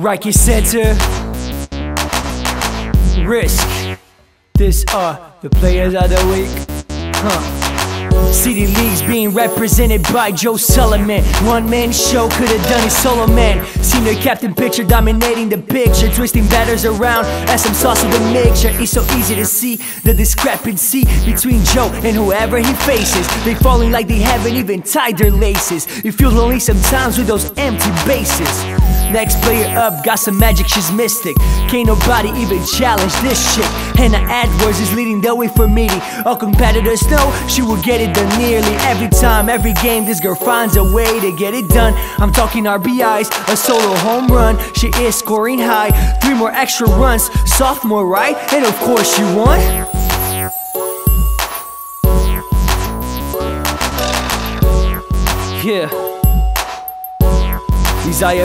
Riker Center. Risk. This are the players of the week. Huh. City Leagues being represented by Joe Sullivan. One man show could have done it solo man. Senior captain pitcher dominating the picture, twisting batters around as some sauce with a mixture. It's so easy to see the discrepancy between Joe and whoever he faces. They falling like they haven't even tied their laces. You feel lonely sometimes with those empty bases. Next player up got some magic, she's mystic. Can't nobody even challenge this shit. Hannah Edwards is leading the way for meeting. All competitors know she will get done nearly every time, every game. This girl finds a way to get it done. I'm talking RBIs, a solo home run. She is scoring high, three more extra runs. Sophomore, right? And of course, she won. Yeah. Isaiah